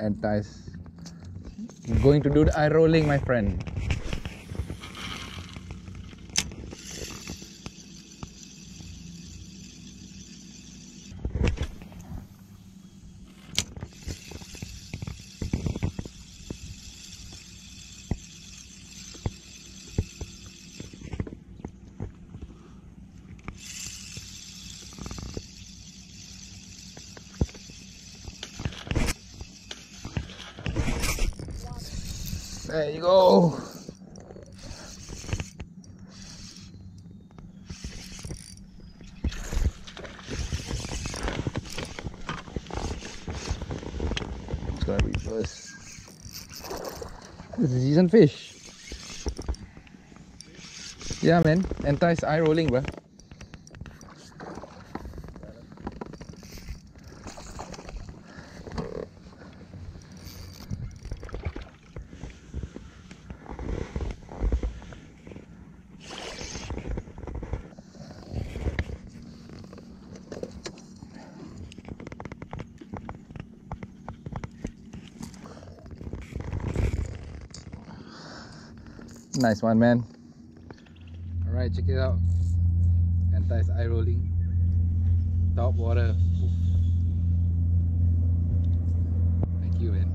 Entice going to do the eye rolling, my friend. There you go. It's gonna be first. This is decent fish. Yeah, man. Entice eye rolling, Nice one, man. All right, check it out. Entice eye rolling. Top water. Thank you, man.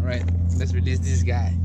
All right, let's release this guy.